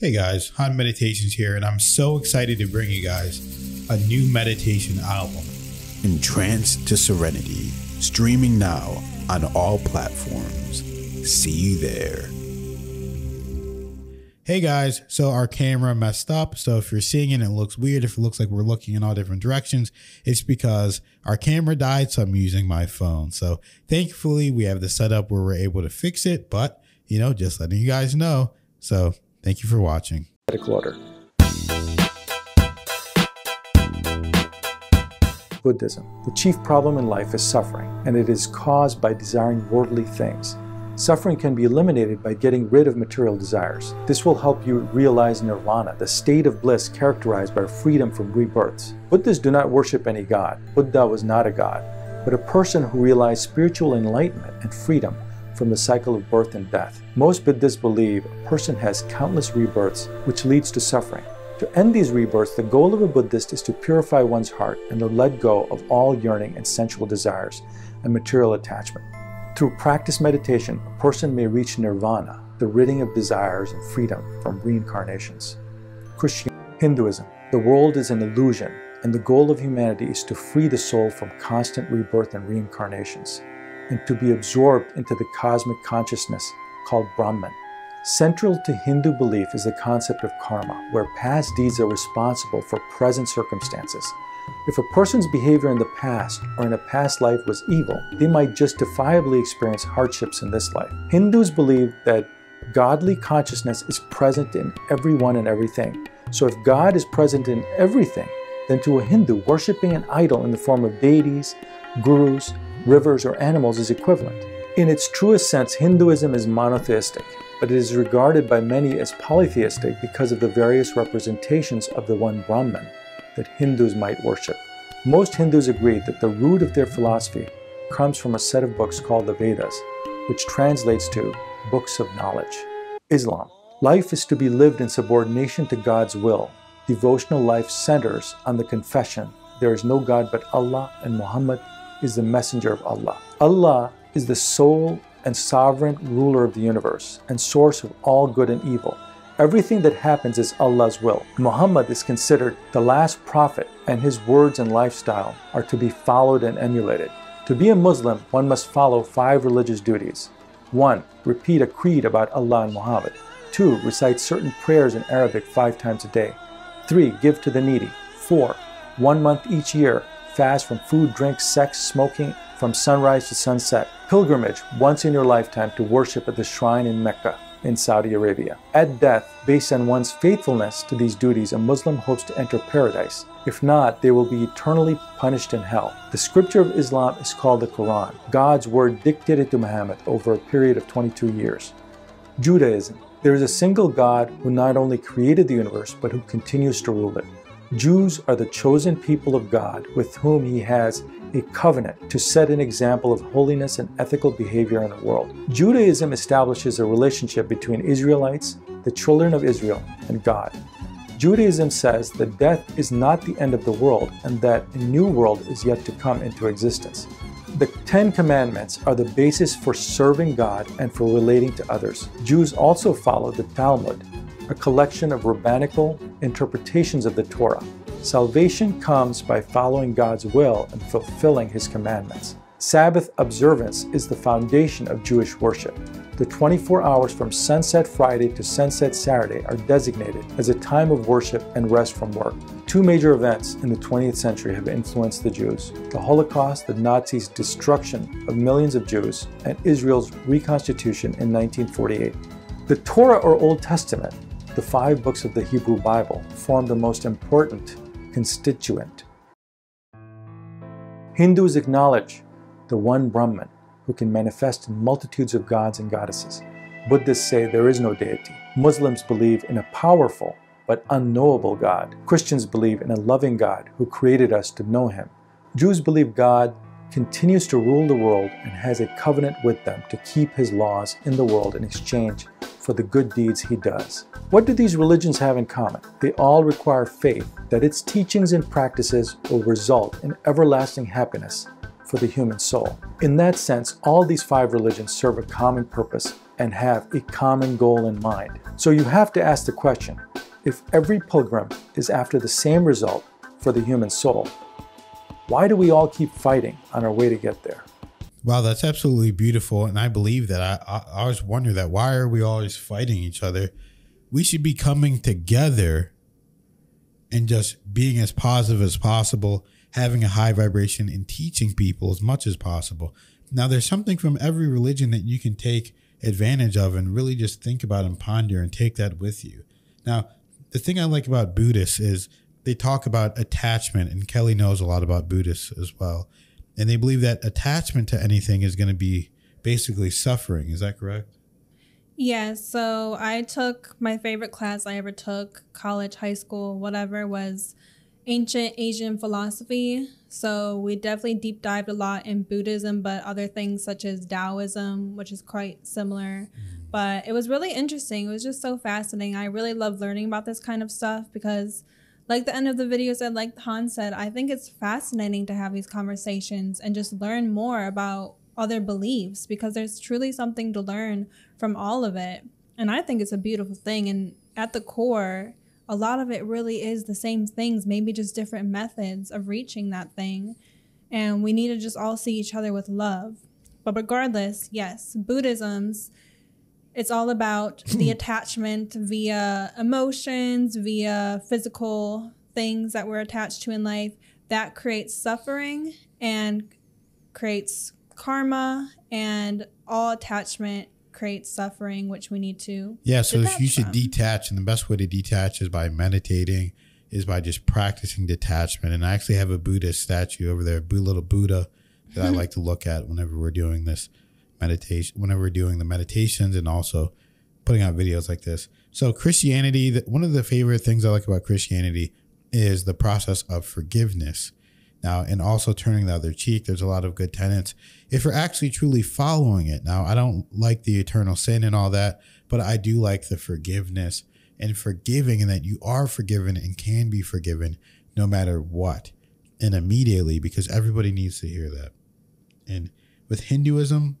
Hey guys, Han Meditations here, and I'm so excited to bring you guys a new meditation album. Entranced to Serenity, streaming now on all platforms. See you there. Hey guys, so our camera messed up. So if you're seeing it it looks weird, if it looks like we're looking in all different directions, it's because our camera died. So I'm using my phone. So thankfully, we have the setup where we're able to fix it. But, you know, just letting you guys know. So Thank you for watching. Order. Buddhism. The chief problem in life is suffering, and it is caused by desiring worldly things. Suffering can be eliminated by getting rid of material desires. This will help you realize nirvana, the state of bliss characterized by freedom from rebirths. Buddhists do not worship any god. Buddha was not a god, but a person who realized spiritual enlightenment and freedom from the cycle of birth and death. Most Buddhists believe a person has countless rebirths, which leads to suffering. To end these rebirths, the goal of a Buddhist is to purify one's heart and to let go of all yearning and sensual desires and material attachment. Through practice meditation, a person may reach nirvana, the ridding of desires and freedom from reincarnations. Christian Hinduism. The world is an illusion, and the goal of humanity is to free the soul from constant rebirth and reincarnations and to be absorbed into the cosmic consciousness called Brahman. Central to Hindu belief is the concept of karma, where past deeds are responsible for present circumstances. If a person's behavior in the past or in a past life was evil, they might justifiably experience hardships in this life. Hindus believe that godly consciousness is present in everyone and everything. So if God is present in everything, then to a Hindu, worshipping an idol in the form of deities, gurus, rivers, or animals is equivalent. In its truest sense, Hinduism is monotheistic, but it is regarded by many as polytheistic because of the various representations of the one Brahman that Hindus might worship. Most Hindus agree that the root of their philosophy comes from a set of books called the Vedas, which translates to books of knowledge. Islam. Life is to be lived in subordination to God's will. Devotional life centers on the confession there is no God but Allah and Muhammad is the messenger of Allah. Allah is the sole and sovereign ruler of the universe and source of all good and evil. Everything that happens is Allah's will. Muhammad is considered the last prophet, and his words and lifestyle are to be followed and emulated. To be a Muslim, one must follow five religious duties. 1. Repeat a creed about Allah and Muhammad. 2. Recite certain prayers in Arabic five times a day. 3. Give to the needy. 4. One month each year, fast from food, drink, sex, smoking from sunrise to sunset. Pilgrimage once in your lifetime to worship at the shrine in Mecca in Saudi Arabia. At death, based on one's faithfulness to these duties, a Muslim hopes to enter paradise. If not, they will be eternally punished in hell. The scripture of Islam is called the Quran, God's word dictated to Muhammad over a period of 22 years. Judaism. There is a single God who not only created the universe, but who continues to rule it. Jews are the chosen people of God with whom He has a covenant to set an example of holiness and ethical behavior in the world. Judaism establishes a relationship between Israelites, the children of Israel, and God. Judaism says that death is not the end of the world and that a new world is yet to come into existence. The Ten Commandments are the basis for serving God and for relating to others. Jews also follow the Talmud, a collection of rabbinical interpretations of the Torah. Salvation comes by following God's will and fulfilling His commandments. Sabbath observance is the foundation of Jewish worship. The 24 hours from sunset Friday to sunset Saturday are designated as a time of worship and rest from work. Two major events in the 20th century have influenced the Jews the Holocaust, the Nazis' destruction of millions of Jews, and Israel's reconstitution in 1948. The Torah or Old Testament the five books of the Hebrew Bible form the most important constituent. Hindus acknowledge the one Brahman who can manifest in multitudes of gods and goddesses. Buddhists say there is no deity. Muslims believe in a powerful but unknowable God. Christians believe in a loving God who created us to know Him. Jews believe God continues to rule the world and has a covenant with them to keep His laws in the world in exchange for the good deeds he does. What do these religions have in common? They all require faith that its teachings and practices will result in everlasting happiness for the human soul. In that sense, all these five religions serve a common purpose and have a common goal in mind. So you have to ask the question if every pilgrim is after the same result for the human soul, why do we all keep fighting on our way to get there? Wow, that's absolutely beautiful. And I believe that. I, I, I always wonder that why are we always fighting each other? We should be coming together and just being as positive as possible, having a high vibration, and teaching people as much as possible. Now, there's something from every religion that you can take advantage of and really just think about and ponder and take that with you. Now, the thing I like about Buddhists is they talk about attachment, and Kelly knows a lot about Buddhists as well. And they believe that attachment to anything is going to be basically suffering. Is that correct? Yeah, so I took my favorite class I ever took, college, high school, whatever, was ancient Asian philosophy. So we definitely deep dived a lot in Buddhism, but other things such as Taoism, which is quite similar. Mm. But it was really interesting. It was just so fascinating. I really love learning about this kind of stuff because, like the end of the video said, like Han said, I think it's fascinating to have these conversations and just learn more about other beliefs because there's truly something to learn from all of it. And I think it's a beautiful thing. And at the core, a lot of it really is the same things, maybe just different methods of reaching that thing. And we need to just all see each other with love. But regardless, yes, Buddhism's it's all about the attachment via emotions, via physical things that we're attached to in life that creates suffering and creates karma and all attachment creates suffering, which we need to. Yeah, so you should from. detach, and the best way to detach is by meditating, is by just practicing detachment. And I actually have a Buddhist statue over there, a little Buddha that I like to look at whenever we're doing this meditation, whenever we're doing the meditations, and also putting out videos like this. So Christianity, one of the favorite things I like about Christianity is the process of forgiveness. Now, and also turning the other cheek, there's a lot of good tenets. If you're actually truly following it. Now, I don't like the eternal sin and all that, but I do like the forgiveness and forgiving and that you are forgiven and can be forgiven no matter what and immediately because everybody needs to hear that. And with Hinduism,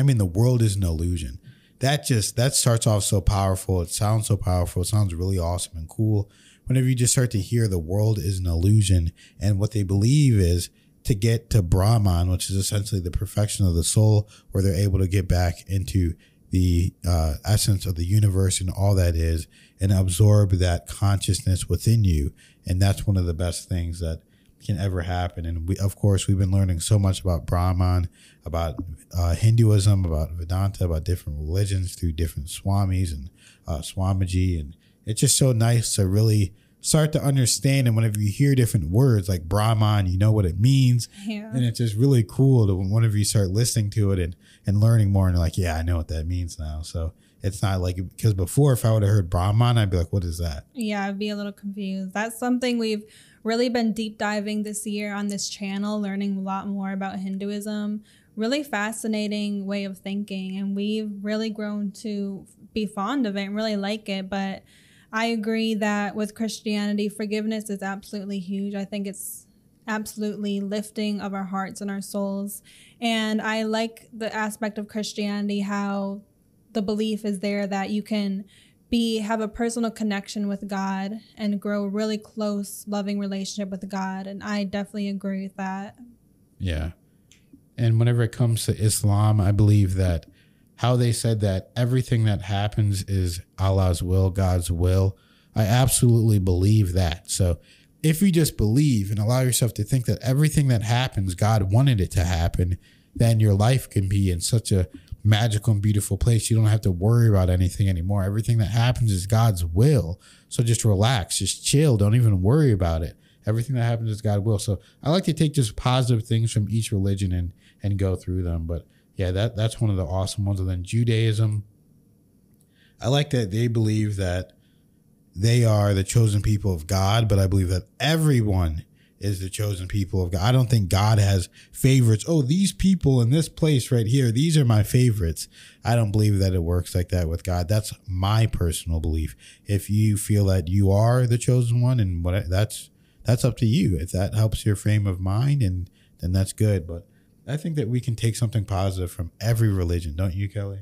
I mean, the world is an illusion. That just, that starts off so powerful. It sounds so powerful. It sounds really awesome and cool whenever you just start to hear the world is an illusion and what they believe is to get to Brahman, which is essentially the perfection of the soul, where they're able to get back into the uh, essence of the universe and all that is and absorb that consciousness within you. And that's one of the best things that can ever happen. And we, of course, we've been learning so much about Brahman, about uh, Hinduism, about Vedanta, about different religions through different swamis and uh, Swamiji. And it's just so nice to really start to understand and whenever you hear different words like brahman you know what it means yeah. and it's just really cool to whenever you start listening to it and, and learning more and like yeah i know what that means now so it's not like because before if i would have heard brahman i'd be like what is that yeah i'd be a little confused that's something we've really been deep diving this year on this channel learning a lot more about hinduism really fascinating way of thinking and we've really grown to be fond of it and really like it but I agree that with Christianity, forgiveness is absolutely huge. I think it's absolutely lifting of our hearts and our souls. And I like the aspect of Christianity how the belief is there that you can be have a personal connection with God and grow a really close loving relationship with God and I definitely agree with that. Yeah. And whenever it comes to Islam, I believe that how they said that everything that happens is Allah's will, God's will. I absolutely believe that. So if you just believe and allow yourself to think that everything that happens, God wanted it to happen, then your life can be in such a magical and beautiful place. You don't have to worry about anything anymore. Everything that happens is God's will. So just relax, just chill. Don't even worry about it. Everything that happens is God's will. So I like to take just positive things from each religion and and go through them. But yeah, that that's one of the awesome ones. And then Judaism, I like that they believe that they are the chosen people of God, but I believe that everyone is the chosen people of God. I don't think God has favorites. Oh, these people in this place right here, these are my favorites. I don't believe that it works like that with God. That's my personal belief. If you feel that you are the chosen one and what that's that's up to you. If that helps your frame of mind and then that's good, but I think that we can take something positive from every religion, don't you, Kelly?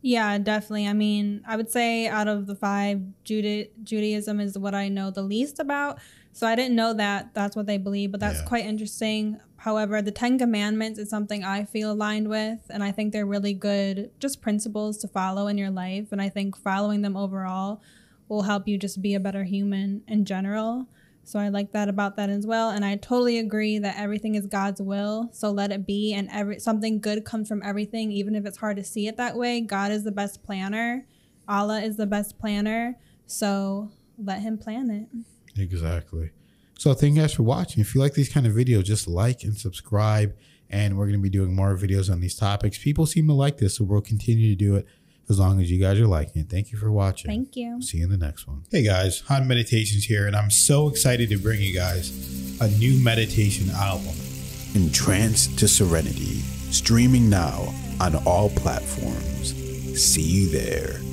Yeah, definitely. I mean, I would say out of the five, Juda- Judaism is what I know the least about. So I didn't know that that's what they believe, but that's Yeah. quite interesting. However, the Ten Commandments is something I feel aligned with, and I think they're really good, just principles to follow in your life. And I think following them overall will help you just be a better human in general. So I like that about that as well. And I totally agree that everything is God's will. So let it be. And every something good comes from everything, even if it's hard to see it that way. God is the best planner. Allah is the best planner. So let him plan it. Exactly. So thank you guys for watching. If you like these kind of videos, just like and subscribe. And we're going to be doing more videos on these topics. People seem to like this, so we'll continue to do it as long as you guys are liking it. Thank you for watching. Thank you. See you in the next one. Hey guys, Han Meditations here, and I'm so excited to bring you guys a new meditation album. Entranced to Serenity, streaming now on all platforms. See you there.